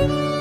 you